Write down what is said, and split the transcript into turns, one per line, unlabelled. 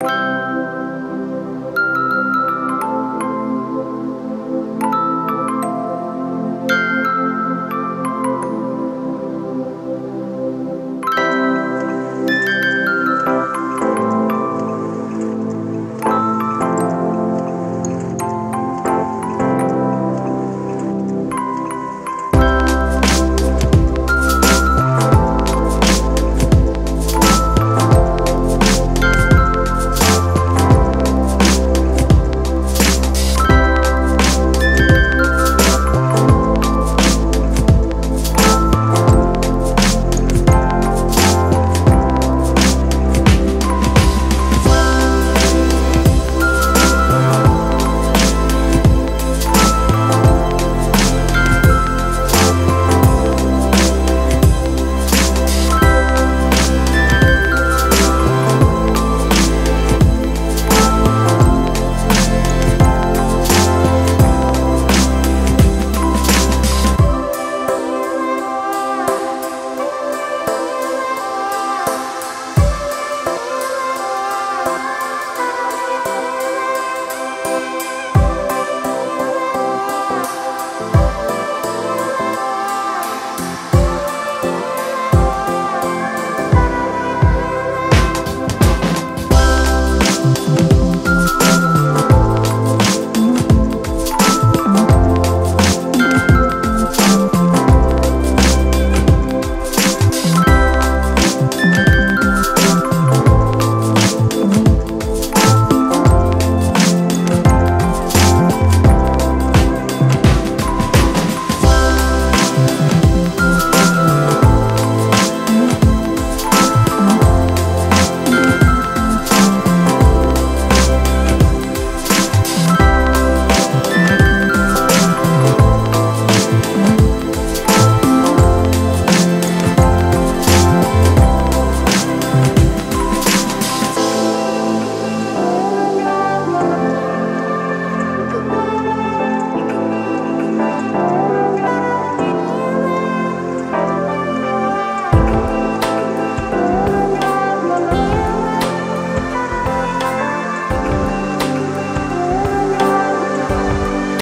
you